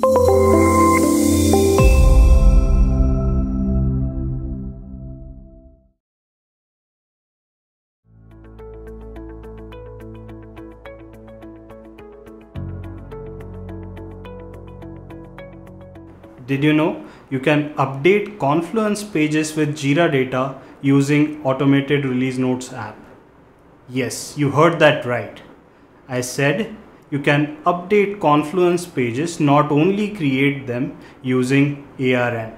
Did you know you can update Confluence pages with Jira data using automated release notes app? Yes, you heard that right. I said you can update Confluence pages, not only create them using ARN.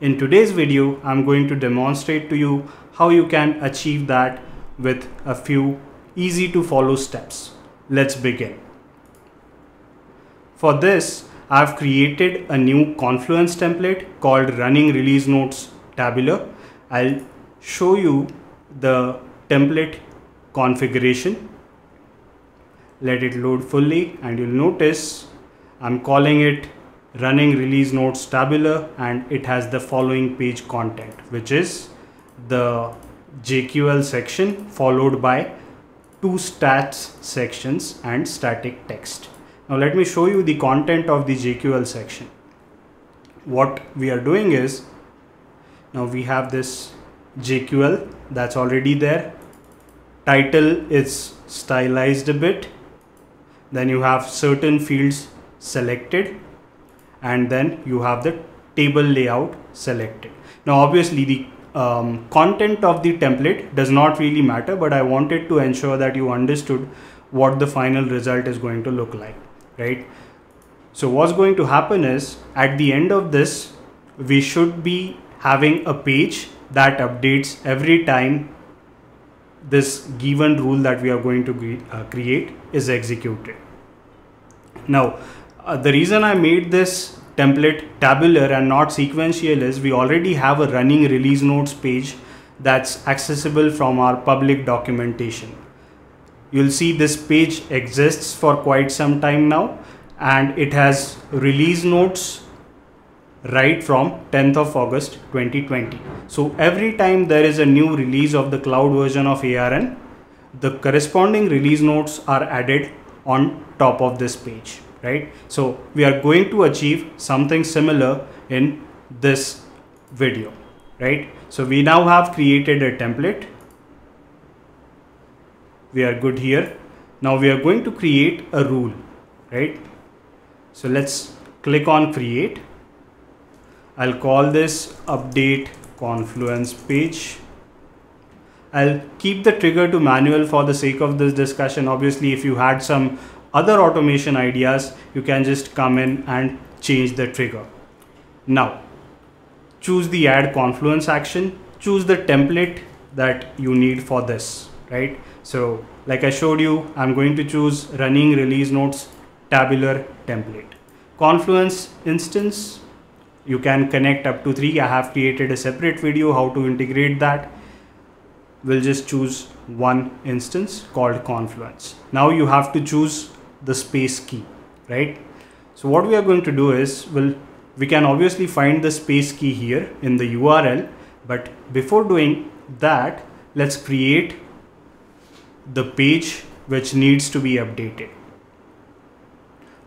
In today's video, I'm going to demonstrate to you how you can achieve that with a few easy to follow steps. Let's begin. For this, I've created a new Confluence template called running release notes tabular. I'll show you the template configuration. Let it load fully and you'll notice I'm calling it running release notes tabular and it has the following page content which is the JQL section followed by two stats sections and static text. Now let me show you the content of the JQL section. What we are doing is, now we have this JQL that's already there. Title is stylized a bit. Then you have certain fields selected and then you have the table layout selected. Now obviously the um, content of the template does not really matter but I wanted to ensure that you understood what the final result is going to look like right so what's going to happen is at the end of this we should be having a page that updates every time this given rule that we are going to uh, create is executed. Now uh, the reason I made this template tabular and not sequential is we already have a running release notes page that's accessible from our public documentation. You'll see this page exists for quite some time now and it has release notes right from 10th of August 2020. So every time there is a new release of the cloud version of ARN, the corresponding release notes are added on top of this page, right? So we are going to achieve something similar in this video, right? So we now have created a template we are good here now we are going to create a rule right so let's click on create I'll call this update confluence page. I'll keep the trigger to manual for the sake of this discussion. Obviously if you had some other automation ideas you can just come in and change the trigger. Now choose the add confluence action. Choose the template that you need for this right? So like I showed you, I'm going to choose running release notes tabular template. Confluence instance, you can connect up to three. I have created a separate video how to integrate that. We'll just choose one instance called Confluence. Now you have to choose the space key, right? So what we are going to do is, we'll, we can obviously find the space key here in the URL, but before doing that, let's create the page which needs to be updated.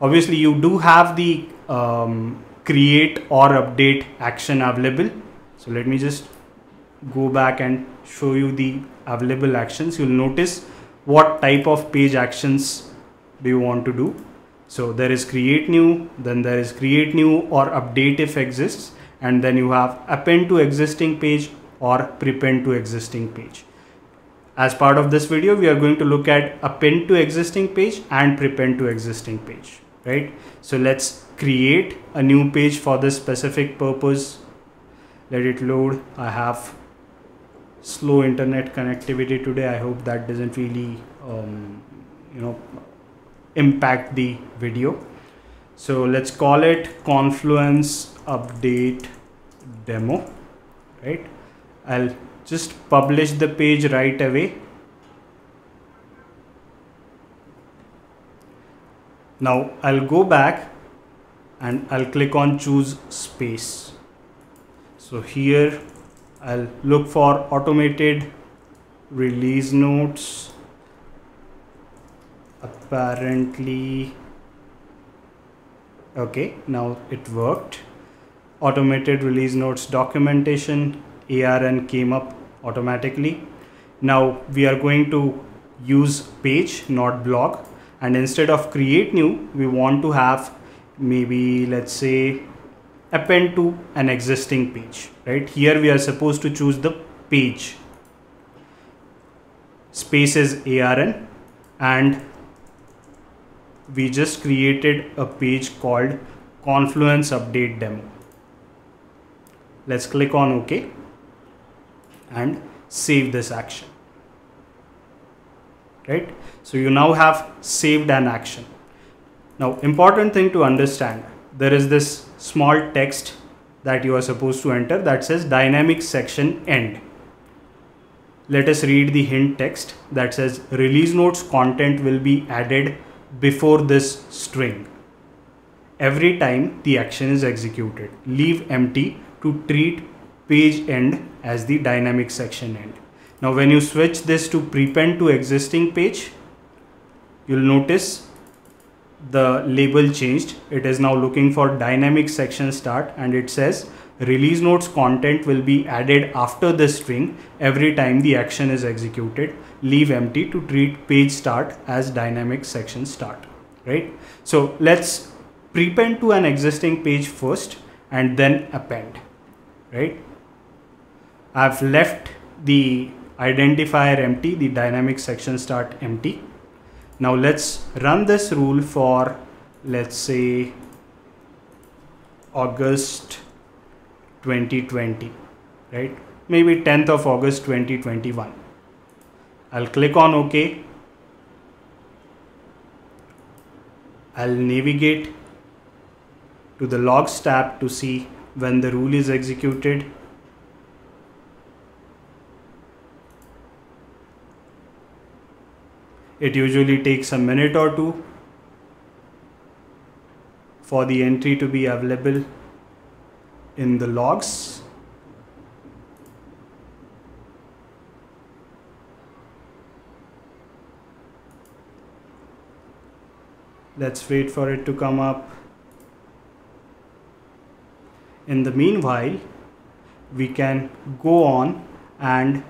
Obviously, you do have the um, create or update action available. So let me just go back and show you the available actions. You'll notice what type of page actions do you want to do. So there is create new, then there is create new or update if exists, and then you have append to existing page or prepend to existing page. As part of this video, we are going to look at append to existing page and prepend to existing page, right? So let's create a new page for this specific purpose. Let it load. I have slow internet connectivity today. I hope that doesn't really, um, you know, impact the video. So let's call it Confluence Update Demo, right? I'll just publish the page right away now I'll go back and I'll click on choose space. So here I'll look for automated release notes. Apparently okay now it worked. Automated release notes documentation ARN came up automatically. Now we are going to use page not blog and instead of create new we want to have maybe let's say append to an existing page right here we are supposed to choose the page space is ARN and we just created a page called Confluence Update Demo. Let's click on OK and save this action. Right? So you now have saved an action. Now important thing to understand, there is this small text that you are supposed to enter that says dynamic section end. Let us read the hint text that says release notes content will be added before this string. Every time the action is executed, leave empty to treat page end as the dynamic section end. Now when you switch this to prepend to existing page, you'll notice the label changed. It is now looking for dynamic section start and it says release notes content will be added after the string every time the action is executed. Leave empty to treat page start as dynamic section start right? So let's prepend to an existing page first and then append right? I've left the identifier empty the dynamic section start empty now let's run this rule for let's say august 2020 right? Maybe 10th of August 2021 I'll click on OK. I'll navigate to the logs tab to see when the rule is executed it usually takes a minute or two for the entry to be available in the logs. Let's wait for it to come up. In the meanwhile we can go on and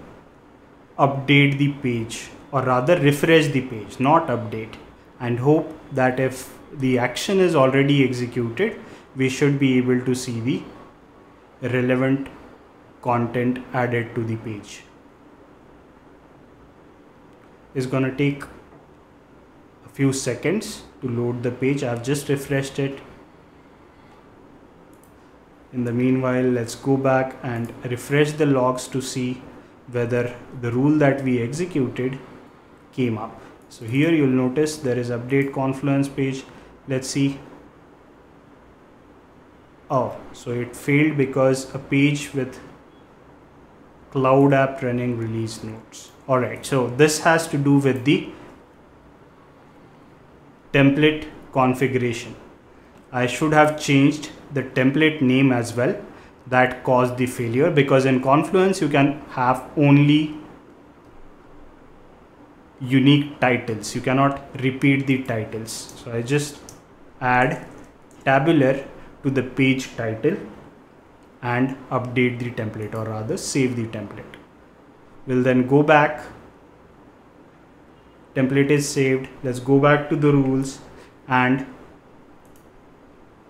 update the page or rather refresh the page not update and hope that if the action is already executed we should be able to see the relevant content added to the page. It's gonna take a few seconds to load the page. I've just refreshed it. In the meanwhile let's go back and refresh the logs to see whether the rule that we executed came up. So here you'll notice there is update confluence page. Let's see. Oh so it failed because a page with cloud app running release notes. All right so this has to do with the template configuration. I should have changed the template name as well. That caused the failure because in confluence you can have only unique titles you cannot repeat the titles so I just add tabular to the page title and update the template or rather save the template. We'll then go back. Template is saved. Let's go back to the rules and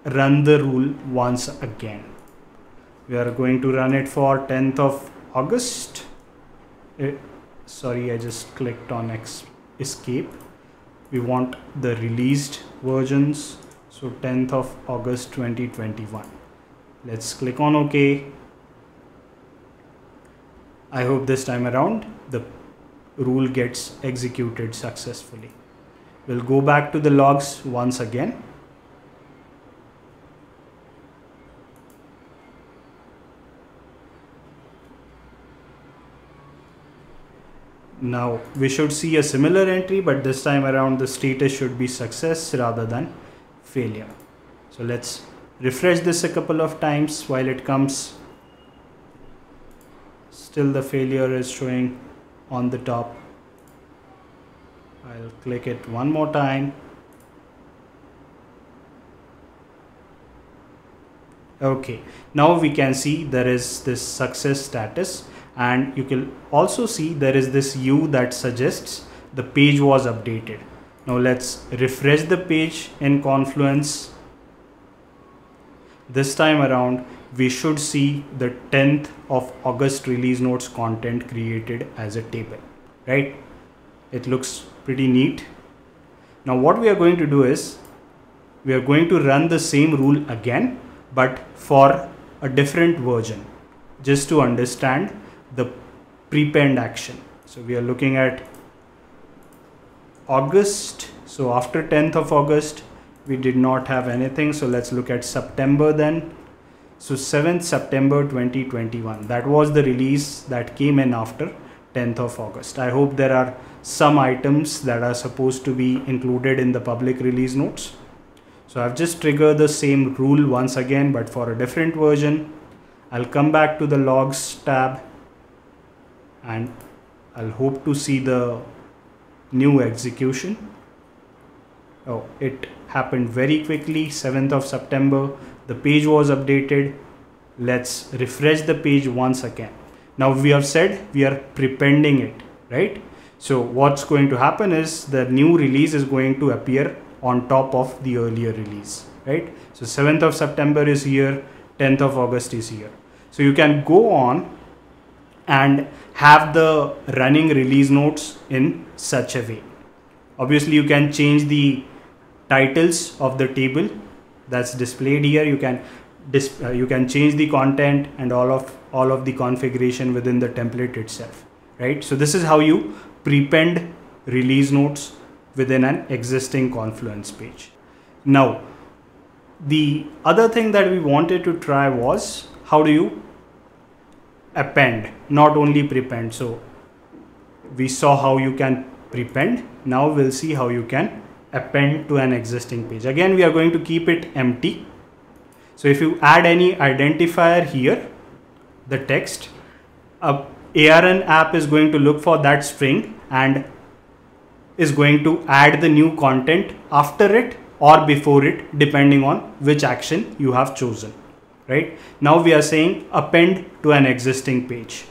run the rule once again. We are going to run it for 10th of August. Sorry, I just clicked on X escape. We want the released versions so 10th of August 2021 let's click on OK. I hope this time around the rule gets executed successfully. We'll go back to the logs once again now we should see a similar entry but this time around the status should be success rather than failure. So let's refresh this a couple of times while it comes. Still the failure is showing on the top. I'll click it one more time. okay now we can see there is this success status and you can also see there is this U that suggests the page was updated. Now let's refresh the page in Confluence. This time around we should see the 10th of August release notes content created as a table right? It looks pretty neat. Now what we are going to do is we are going to run the same rule again but for a different version just to understand the prepend action. So we are looking at August. So after 10th of August we did not have anything. So let's look at September then. So 7th September 2021 that was the release that came in after 10th of August. I hope there are some items that are supposed to be included in the public release notes. So I've just triggered the same rule once again, but for a different version. I'll come back to the logs tab and I'll hope to see the new execution. Oh, it happened very quickly, 7th of September. The page was updated. Let's refresh the page once again. Now we have said we are prepending it, right? So what's going to happen is the new release is going to appear on top of the earlier release, right? So 7th of September is here, 10th of August is here. So you can go on and have the running release notes in such a way. Obviously you can change the titles of the table that's displayed here. You can uh, you can change the content and all of all of the configuration within the template itself, right? So this is how you prepend release notes within an existing Confluence page. Now, the other thing that we wanted to try was how do you append, not only prepend. So we saw how you can prepend. Now we'll see how you can append to an existing page. Again, we are going to keep it empty. So if you add any identifier here, the text, a ARN app is going to look for that string and is going to add the new content after it or before it depending on which action you have chosen right? Now we are saying append to an existing page.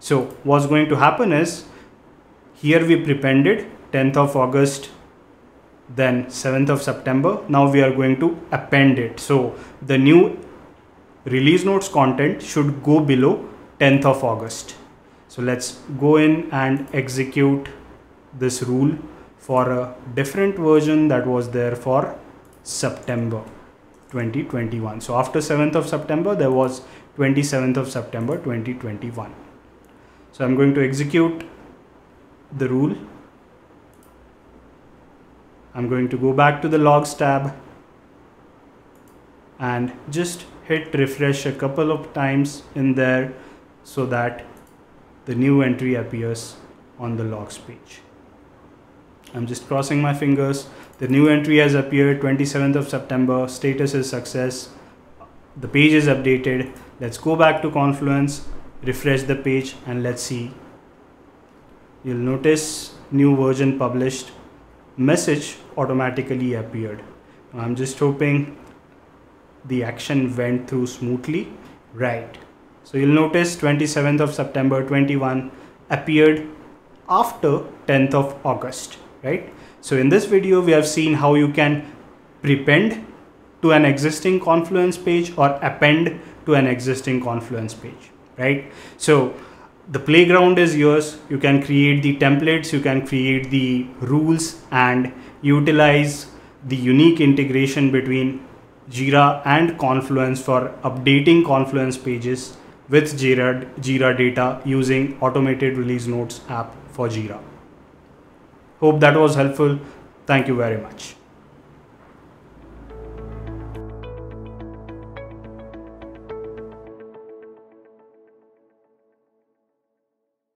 So what's going to happen is here we prepended 10th of August then 7th of September now we are going to append it. So the new release notes content should go below 10th of August. So let's go in and execute this rule for a different version that was there for September 2021. So after 7th of September, there was 27th of September 2021. So I'm going to execute the rule. I'm going to go back to the logs tab and just hit refresh a couple of times in there so that the new entry appears on the logs page. I'm just crossing my fingers. The new entry has appeared 27th of September. Status is success. The page is updated. Let's go back to Confluence, refresh the page and let's see. You'll notice new version published. Message automatically appeared. I'm just hoping the action went through smoothly. Right. So you'll notice 27th of September 21 appeared after 10th of August right? So in this video, we have seen how you can prepend to an existing Confluence page or append to an existing Confluence page, right? So the playground is yours. You can create the templates, you can create the rules and utilize the unique integration between Jira and Confluence for updating Confluence pages with Jira, Jira data using automated release notes app for Jira. Hope that was helpful. Thank you very much.